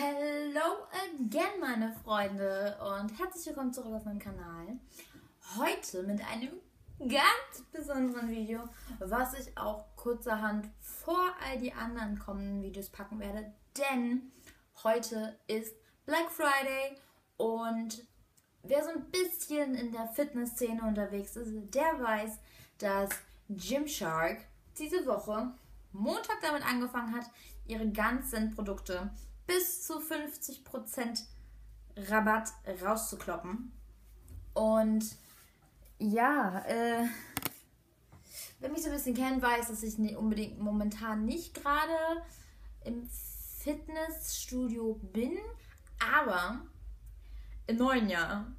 Hello again, meine Freunde, und herzlich willkommen zurück auf meinem Kanal. Heute mit einem ganz besonderen Video, was ich auch kurzerhand vor all die anderen kommenden Videos packen werde, denn heute ist Black Friday und wer so ein bisschen in der Fitnessszene unterwegs ist, der weiß, dass Gymshark diese Woche Montag damit angefangen hat, ihre ganzen Produkte bis zu 50% Rabatt rauszukloppen. Und ja, äh, wer mich so ein bisschen kennt, weiß, dass ich nicht unbedingt momentan nicht gerade im Fitnessstudio bin, aber im neuen Jahr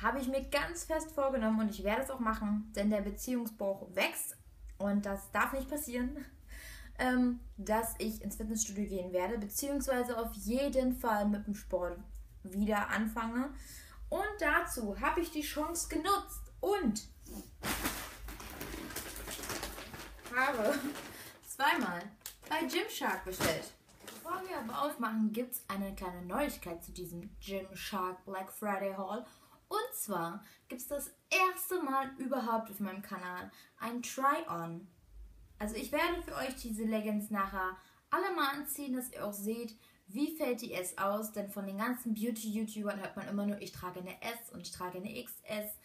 habe ich mir ganz fest vorgenommen und ich werde es auch machen, denn der Beziehungsbauch wächst und das darf nicht passieren ähm, dass ich ins Fitnessstudio gehen werde, beziehungsweise auf jeden Fall mit dem Sport wieder anfange. Und dazu habe ich die Chance genutzt und habe zweimal bei Gymshark bestellt. Bevor wir aber aufmachen, gibt es eine kleine Neuigkeit zu diesem Gymshark Black Friday Haul. Und zwar gibt es das erste Mal überhaupt auf meinem Kanal ein Try-On. Also ich werde für euch diese Leggings nachher alle mal anziehen, dass ihr auch seht, wie fällt die S aus. Denn von den ganzen Beauty-YouTubern hört man immer nur, ich trage eine S und ich trage eine XS.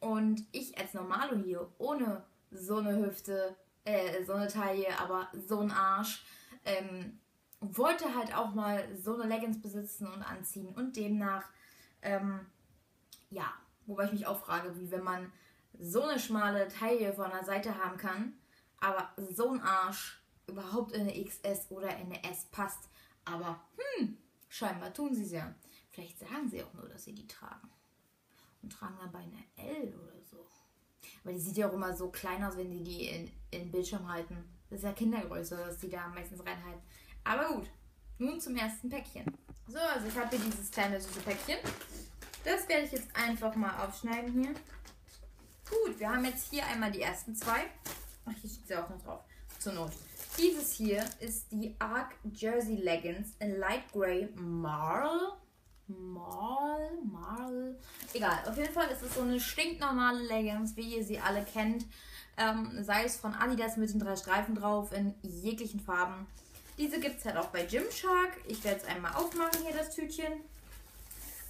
Und ich als Normalo hier, ohne so eine Hüfte, äh, so eine Taille, aber so ein Arsch, ähm, wollte halt auch mal so eine Leggings besitzen und anziehen. Und demnach, ähm, ja, wobei ich mich auch frage, wie wenn man so eine schmale Taille von der Seite haben kann aber so ein Arsch überhaupt in eine XS oder in eine S passt. Aber hm, scheinbar tun sie es ja. Vielleicht sagen sie auch nur, dass sie die tragen. Und tragen dann bei einer L oder so. Aber die sieht ja auch immer so klein aus, wenn sie die in, in Bildschirm halten. Das ist ja Kindergröße, dass die da meistens reinhalten. Aber gut, nun zum ersten Päckchen. So, also ich habe hier dieses kleine süße Päckchen. Das werde ich jetzt einfach mal aufschneiden hier. Gut, wir haben jetzt hier einmal die ersten zwei. Ach, hier steht sie auch noch drauf. Zur Not. Dieses hier ist die Arc Jersey Leggings in Light Grey Marl. Marl, Marl. Egal, auf jeden Fall ist es so eine stinknormale Leggings, wie ihr sie alle kennt. Ähm, sei es von Adidas mit den drei Streifen drauf in jeglichen Farben. Diese gibt es halt auch bei Gymshark. Ich werde es einmal aufmachen hier, das Tütchen.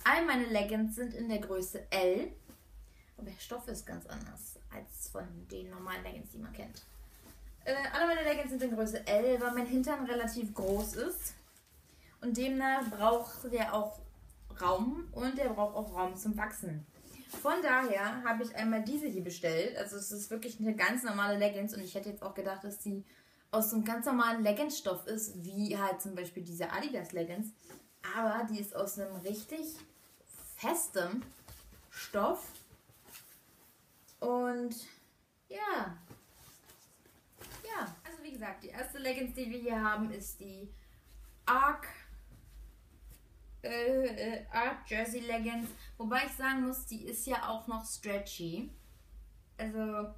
All meine Leggings sind in der Größe L. Aber der Stoff ist ganz anders als von den normalen Leggings, die man kennt. Äh, alle meine Leggings sind in Größe L, weil mein Hintern relativ groß ist. Und demnach braucht der auch Raum und der braucht auch Raum zum Wachsen. Von daher habe ich einmal diese hier bestellt. Also es ist wirklich eine ganz normale Leggings und ich hätte jetzt auch gedacht, dass die aus so einem ganz normalen Leggings-Stoff ist, wie halt zum Beispiel diese Adidas Leggings. Aber die ist aus einem richtig festem Stoff und ja. Ja, also wie gesagt, die erste Leggings, die wir hier haben, ist die Arc äh, äh, Arc Jersey Leggings. Wobei ich sagen muss, die ist ja auch noch stretchy. Also,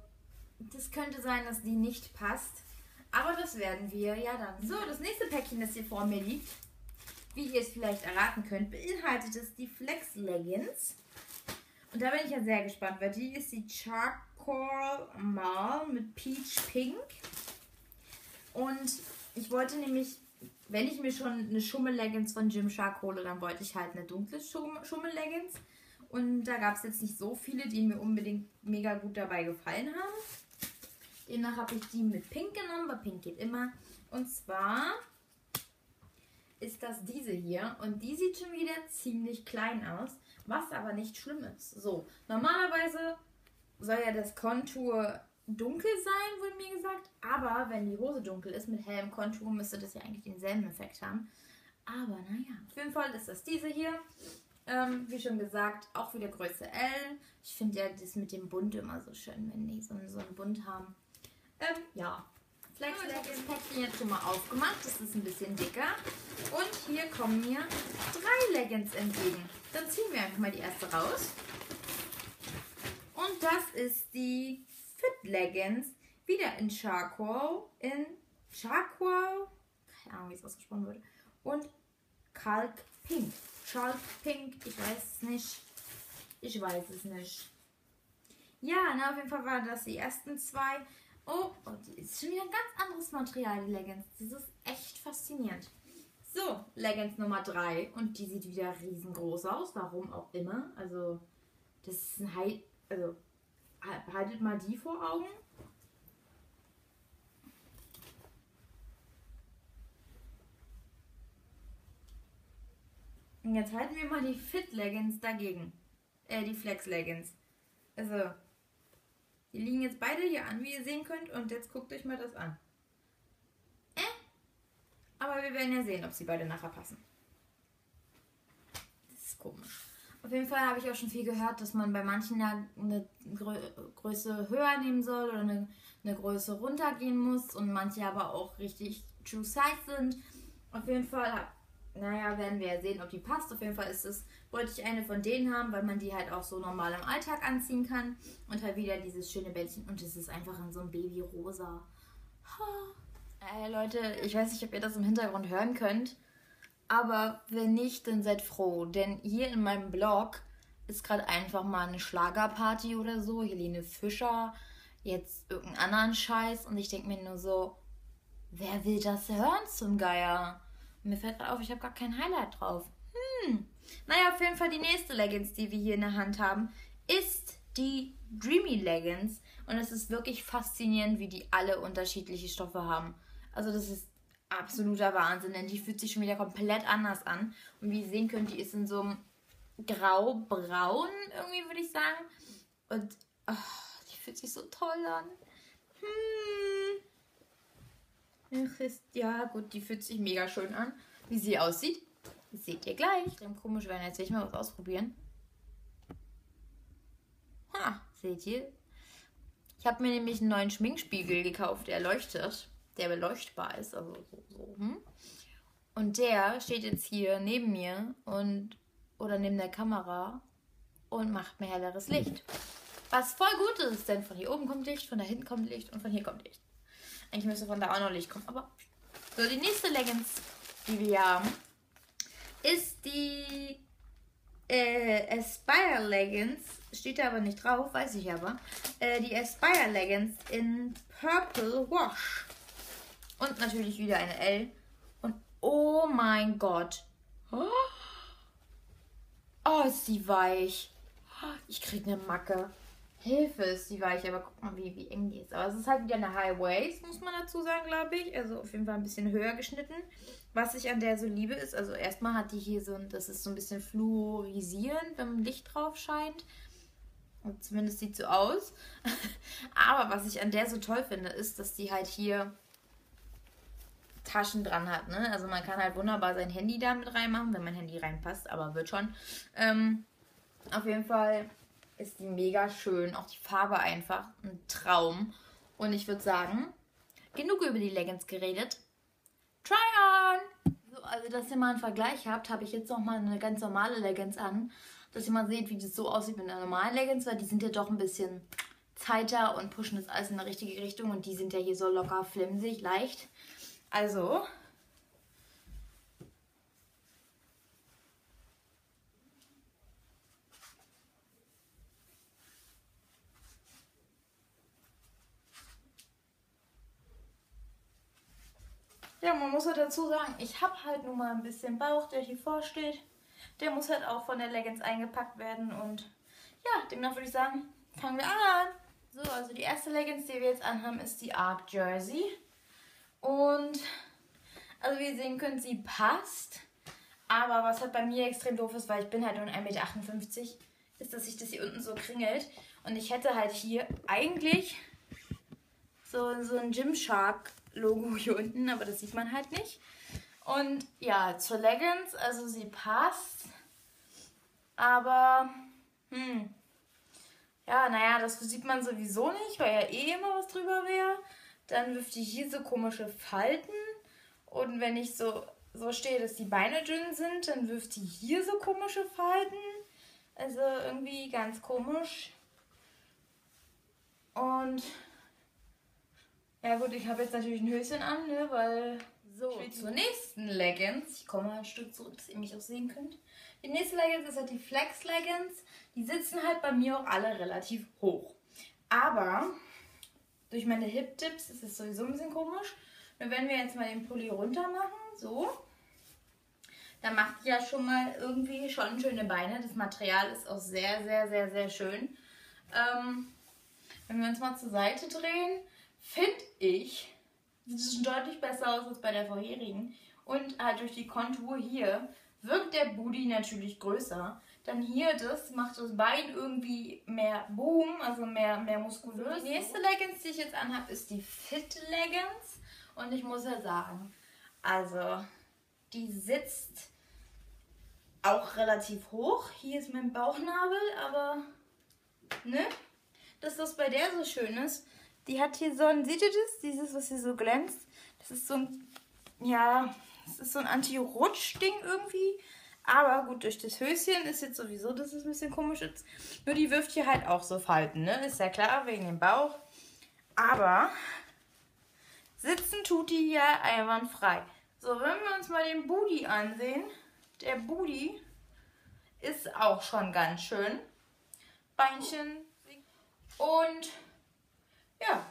das könnte sein, dass die nicht passt. Aber das werden wir ja dann. So, das nächste Päckchen, das hier vor mir liegt, wie ihr es vielleicht erraten könnt, beinhaltet es die Flex Leggings. Und da bin ich ja sehr gespannt, weil die ist die Charcoal Mal mit Peach Pink. Und ich wollte nämlich, wenn ich mir schon eine Schummel-Leggings von Gymshark hole, dann wollte ich halt eine dunkle Schummel-Leggings. Und da gab es jetzt nicht so viele, die mir unbedingt mega gut dabei gefallen haben. Demnach habe ich die mit Pink genommen, weil Pink geht immer. Und zwar das diese hier. Und die sieht schon wieder ziemlich klein aus was aber nicht schlimm ist. So, normalerweise soll ja das Kontur dunkel sein, wurde mir gesagt. Aber wenn die Hose dunkel ist mit hellem Kontur, müsste das ja eigentlich denselben Effekt haben. Aber naja, auf jeden Fall ist das diese hier. Ähm, wie schon gesagt, auch wieder Größe L. Ich finde ja das mit dem Bund immer so schön, wenn die so, so einen Bund haben. Ähm, ja, Flex habe das Päckchen jetzt schon mal aufgemacht. Das ist ein bisschen dicker. Und hier kommen mir drei Leggings entgegen. Dann ziehen wir einfach mal die erste raus. Und das ist die Fit Leggings. Wieder in Charcoal. In Charcoal. Keine Ahnung, wie es ausgesprochen wird. Und Chalk Pink. Chalk Pink, ich weiß es nicht. Ich weiß es nicht. Ja, na, auf jeden Fall waren das die ersten zwei. Oh, oh die ist schon wieder ein ganz anderes Material, die Leggings. Das ist echt faszinierend. So, Leggings Nummer 3. Und die sieht wieder riesengroß aus. Warum auch immer. Also, das ist ein High. Also, haltet mal die vor Augen. Und jetzt halten wir mal die Fit Leggings dagegen. Äh, die Flex Leggings. Also, die liegen jetzt beide hier an, wie ihr sehen könnt. Und jetzt guckt euch mal das an. Äh? Aber wir werden ja sehen, ob sie beide nachher passen. Das ist komisch. Auf jeden Fall habe ich auch schon viel gehört, dass man bei manchen ja eine Grö Größe höher nehmen soll oder eine, eine Größe runtergehen muss und manche aber auch richtig true size sind. Auf jeden Fall naja, werden wir ja sehen, ob die passt. Auf jeden Fall ist es, wollte ich eine von denen haben, weil man die halt auch so normal im Alltag anziehen kann. Und halt wieder dieses schöne Bällchen. Und es ist einfach in so einem Babyrosa. Äh, Leute, ich weiß nicht, ob ihr das im Hintergrund hören könnt. Aber wenn nicht, dann seid froh. Denn hier in meinem Blog ist gerade einfach mal eine Schlagerparty oder so. Helene Fischer, jetzt irgendeinen anderen Scheiß. Und ich denke mir nur so, wer will das hören zum Geier? Mir fällt gerade auf, ich habe gar kein Highlight drauf. Hm. Naja, auf jeden Fall die nächste Leggings, die wir hier in der Hand haben, ist die Dreamy Leggings. Und es ist wirklich faszinierend, wie die alle unterschiedliche Stoffe haben. Also das ist absoluter Wahnsinn, denn die fühlt sich schon wieder komplett anders an. Und wie ihr sehen könnt, die ist in so einem grau-braun irgendwie, würde ich sagen. Und oh, die fühlt sich so toll an. Hm. Ja, gut, die fühlt sich mega schön an. Wie sie aussieht, seht ihr gleich. Dann komisch werden. Jetzt will ich mal was ausprobieren. Ha, seht ihr? Ich habe mir nämlich einen neuen Schminkspiegel gekauft, der leuchtet, der beleuchtbar ist. Also so, so. Hm? Und der steht jetzt hier neben mir und oder neben der Kamera und macht mir helleres Licht. Was voll gut ist, denn von hier oben kommt Licht, von da hinten kommt Licht und von hier kommt Licht. Eigentlich müsste von da auch noch Licht kommen. Aber so, die nächste Leggings, die wir haben, ist die äh, Aspire Leggings. Steht da aber nicht drauf, weiß ich aber. Äh, die Aspire Leggings in Purple Wash. Und natürlich wieder eine L. Und oh mein Gott. Oh, ist die weich. Ich kriege eine Macke. Hilfe ist die weiche, aber guck mal, wie, wie eng die ist. Aber es ist halt wieder eine High Waist, muss man dazu sagen, glaube ich. Also auf jeden Fall ein bisschen höher geschnitten. Was ich an der so liebe ist, also erstmal hat die hier so ein, das ist so ein bisschen fluorisierend, wenn Licht drauf scheint. Und zumindest sieht so aus. aber was ich an der so toll finde, ist, dass die halt hier Taschen dran hat. Ne? Also man kann halt wunderbar sein Handy da mit reinmachen, wenn mein Handy reinpasst, aber wird schon. Ähm, auf jeden Fall ist die mega schön. Auch die Farbe einfach ein Traum. Und ich würde sagen, genug über die Leggings geredet. Try on! So, also, dass ihr mal einen Vergleich habt, habe ich jetzt noch mal eine ganz normale Leggings an. Dass ihr mal seht, wie das so aussieht mit einer normalen Leggings, weil die sind ja doch ein bisschen zeiter und pushen das alles in eine richtige Richtung. Und die sind ja hier so locker, flimsig, leicht. Also, Ja, man muss halt dazu sagen, ich habe halt nun mal ein bisschen Bauch, der hier vorsteht. Der muss halt auch von der Leggings eingepackt werden und ja, demnach würde ich sagen, fangen wir an. So, also die erste Leggings, die wir jetzt anhaben, ist die Arc Jersey. Und also wie ihr sehen könnt, sie passt. Aber was halt bei mir extrem doof ist, weil ich bin halt nur 1,58 Meter, ist, dass sich das hier unten so kringelt. Und ich hätte halt hier eigentlich so, so ein Gymshark Logo hier unten, aber das sieht man halt nicht. Und ja, zur Leggings, also sie passt. Aber, hm. Ja, naja, das sieht man sowieso nicht, weil ja eh immer was drüber wäre. Dann wirft die hier so komische Falten. Und wenn ich so, so stehe, dass die Beine dünn sind, dann wirft die hier so komische Falten. Also irgendwie ganz komisch. Und ja gut, ich habe jetzt natürlich ein Höschen an, ne, weil So, zur nächsten Leggings. Ich komme mal ein Stück zurück, dass ihr mich auch sehen könnt. Die nächste Leggings ist halt die Flex Leggings. Die sitzen halt bei mir auch alle relativ hoch. Aber durch meine Hip-Tips ist es sowieso ein bisschen komisch. Nur wenn wir jetzt mal den Pulli runter machen, so, dann macht die ja schon mal irgendwie schon schöne Beine. Das Material ist auch sehr, sehr, sehr, sehr schön. Ähm, wenn wir uns mal zur Seite drehen, finde ich, sieht es schon deutlich besser aus als bei der vorherigen. Und halt durch die Kontur hier wirkt der Booty natürlich größer. Dann hier, das macht das Bein irgendwie mehr Boom, also mehr, mehr muskulös. Die nächste Leggings, die ich jetzt anhabe, ist die Fit Leggings. Und ich muss ja sagen, also die sitzt auch relativ hoch. Hier ist mein Bauchnabel, aber ne? Das, was bei der so schön ist, die hat hier so ein, seht ihr das? Dieses, was hier so glänzt. Das ist so ein, ja, das ist so ein Anti-Rutsch-Ding irgendwie. Aber gut, durch das Höschen ist jetzt sowieso, dass es ein bisschen komisch ist. Nur die wirft hier halt auch so Falten, ne? Ist ja klar, wegen dem Bauch. Aber sitzen tut die ja einwandfrei. So, wenn wir uns mal den Booty ansehen. Der Booty ist auch schon ganz schön. Beinchen. Und ja,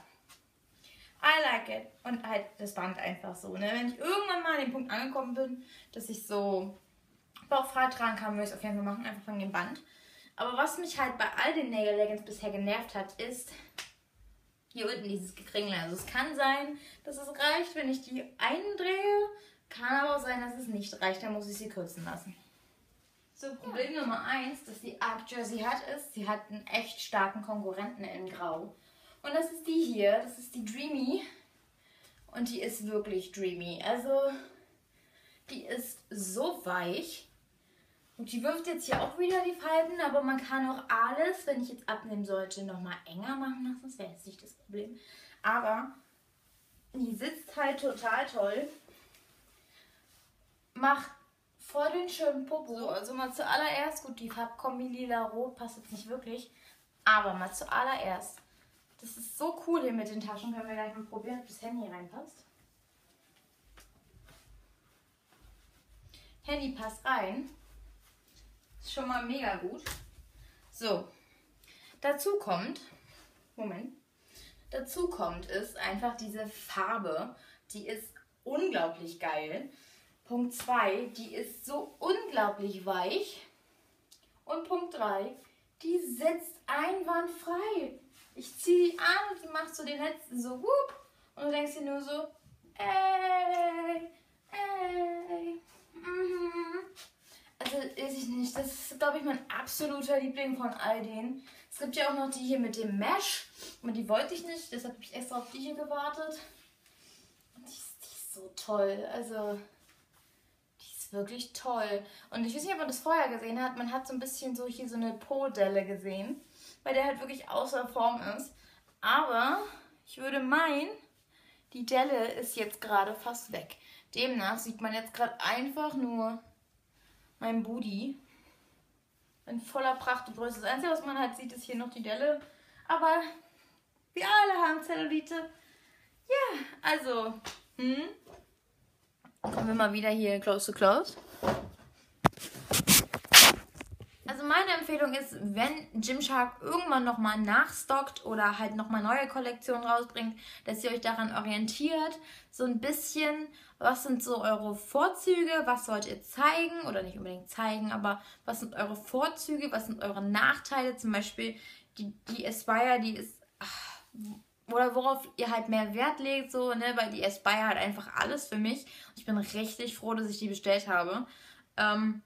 I like it. Und halt das Band einfach so. Ne? Wenn ich irgendwann mal an den Punkt angekommen bin, dass ich so bauchfrei tragen kann, würde ich es auf jeden Fall machen, einfach von dem Band. Aber was mich halt bei all den Nail Leggings bisher genervt hat, ist hier unten dieses Gekringle. Also es kann sein, dass es reicht, wenn ich die eindrehe. Kann aber auch sein, dass es nicht reicht. Dann muss ich sie kürzen lassen. So, Problem ja. Nummer eins, das die Arc Jersey hat, ist, sie hat einen echt starken Konkurrenten in Grau. Und das ist die hier, das ist die Dreamy. Und die ist wirklich dreamy. Also, die ist so weich. Und die wirft jetzt hier auch wieder die Falten, aber man kann auch alles, wenn ich jetzt abnehmen sollte, nochmal enger machen. Das wäre jetzt nicht das Problem. Aber die sitzt halt total toll. Macht voll den schönen Popo. So, also mal zuallererst, gut, die Farbkombi lila-rot passt jetzt nicht wirklich. Aber mal zuallererst, das ist so cool hier mit den Taschen. Können wir gleich mal probieren, ob das Handy reinpasst. Handy passt rein. Ist schon mal mega gut. So, dazu kommt, Moment, dazu kommt ist einfach diese Farbe. Die ist unglaublich geil. Punkt 2, die ist so unglaublich weich. Und Punkt 3, die sitzt einwandfrei. Ich ziehe die an und sie macht so den letzten so whoop. Und du denkst dir nur so, ey, ey, mhm. Also, weiß ich nicht. Das ist, glaube ich, mein absoluter Liebling von all denen. Es gibt ja auch noch die hier mit dem Mesh. Und die wollte ich nicht, deshalb habe ich extra auf die hier gewartet. Und die ist, die ist so toll. Also, die ist wirklich toll. Und ich weiß nicht, ob man das vorher gesehen hat. Man hat so ein bisschen so hier so eine Po-Delle gesehen. Weil der halt wirklich außer Form ist. Aber ich würde meinen, die Delle ist jetzt gerade fast weg. Demnach sieht man jetzt gerade einfach nur mein Booty. In voller Pracht und Größe. Das Einzige, was man halt sieht, ist hier noch die Delle. Aber wir alle haben Zellulite. Ja, also, hm. Kommen wir mal wieder hier close to close. Also meine Empfehlung ist, wenn Gymshark irgendwann nochmal nachstockt oder halt nochmal neue Kollektionen rausbringt, dass ihr euch daran orientiert, so ein bisschen, was sind so eure Vorzüge, was wollt ihr zeigen? Oder nicht unbedingt zeigen, aber was sind eure Vorzüge, was sind eure Nachteile, zum Beispiel die, die Aspire, die ist, ach, oder worauf ihr halt mehr Wert legt, so, ne, weil die Aspire hat einfach alles für mich. Ich bin richtig froh, dass ich die bestellt habe. Ähm,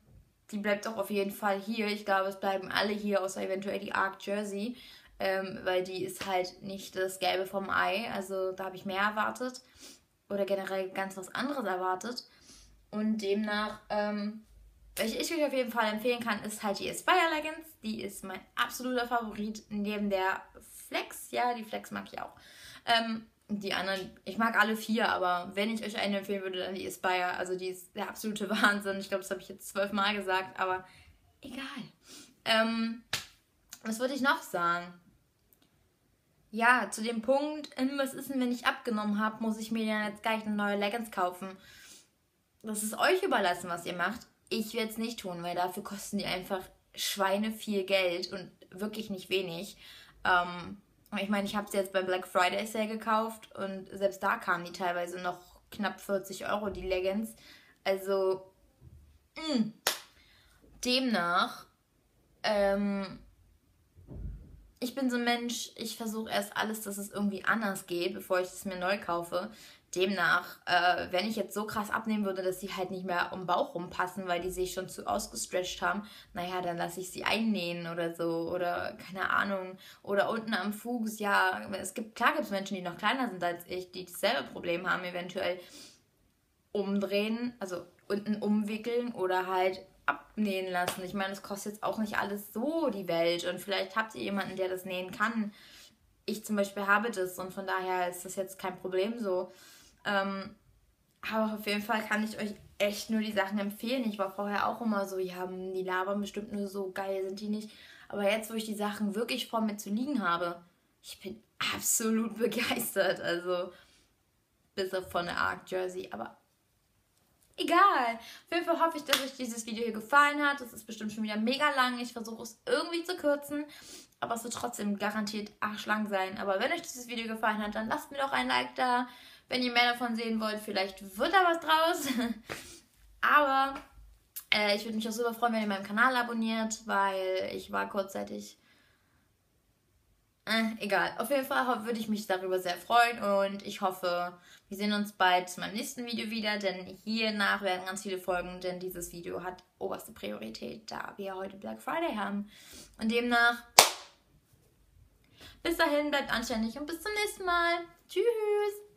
die bleibt auch auf jeden Fall hier. Ich glaube, es bleiben alle hier, außer eventuell die Arc Jersey. Ähm, weil die ist halt nicht das Gelbe vom Ei. Also da habe ich mehr erwartet. Oder generell ganz was anderes erwartet. Und demnach, ähm, welche ich euch auf jeden Fall empfehlen kann, ist halt die Aspire Leggings. Die ist mein absoluter Favorit neben der Flex. Ja, die Flex mag ich auch. Ähm, die anderen, ich mag alle vier, aber wenn ich euch eine empfehlen würde, dann die Aspire. Also die ist der absolute Wahnsinn. Ich glaube, das habe ich jetzt zwölfmal gesagt, aber egal. Ähm, was würde ich noch sagen? ja, zu dem Punkt, was ist denn, wenn ich abgenommen habe, muss ich mir dann jetzt gleich eine neue Leggings kaufen. Das ist euch überlassen, was ihr macht. Ich werde es nicht tun, weil dafür kosten die einfach Schweine viel Geld und wirklich nicht wenig. Ähm, ich meine, ich habe sie jetzt beim Black Friday Sale gekauft und selbst da kamen die teilweise noch knapp 40 Euro, die Leggings. Also, mh. Mm. demnach, ähm, ich bin so ein Mensch, ich versuche erst alles, dass es irgendwie anders geht, bevor ich es mir neu kaufe. Demnach, äh, wenn ich jetzt so krass abnehmen würde, dass sie halt nicht mehr um Bauch rumpassen, weil die sich schon zu ausgestretcht haben, naja, dann lasse ich sie einnähen oder so. Oder keine Ahnung. Oder unten am Fuß, ja, es gibt, klar gibt es Menschen, die noch kleiner sind als ich, die dasselbe Problem haben, eventuell umdrehen, also unten umwickeln oder halt abnähen lassen. Ich meine, es kostet jetzt auch nicht alles so die Welt und vielleicht habt ihr jemanden, der das nähen kann. Ich zum Beispiel habe das und von daher ist das jetzt kein Problem so. Ähm, aber auf jeden Fall kann ich euch echt nur die Sachen empfehlen. Ich war vorher auch immer so, ja, die labern bestimmt nur so geil, sind die nicht. Aber jetzt, wo ich die Sachen wirklich vor mir zu liegen habe, ich bin absolut begeistert. Also, bis auf von der Arc Jersey. Aber egal. Auf jeden Fall hoffe ich, dass euch dieses Video hier gefallen hat. Das ist bestimmt schon wieder mega lang. Ich versuche es irgendwie zu kürzen. Aber es wird trotzdem garantiert arschlang sein. Aber wenn euch dieses Video gefallen hat, dann lasst mir doch ein Like da. Wenn ihr mehr davon sehen wollt, vielleicht wird da was draus. Aber äh, ich würde mich auch super freuen, wenn ihr meinen Kanal abonniert, weil ich war kurzzeitig äh, egal. Auf jeden Fall würde ich mich darüber sehr freuen und ich hoffe, wir sehen uns bald zu meinem nächsten Video wieder, denn hiernach werden ganz viele Folgen, denn dieses Video hat oberste Priorität, da wir heute Black Friday haben. Und demnach, bis dahin, bleibt anständig und bis zum nächsten Mal. Tschüss!